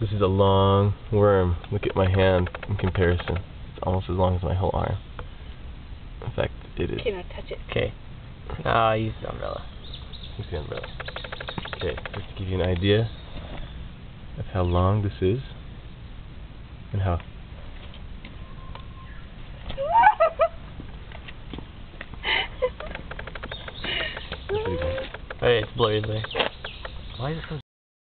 This is a long worm. Look at my hand in comparison. It's almost as long as my whole arm. In fact, it is. Okay, I touch it. Okay. Now use the umbrella. Use the umbrella. Okay, just to give you an idea of how long this is and how. Alright, it's blurry there. Why is it so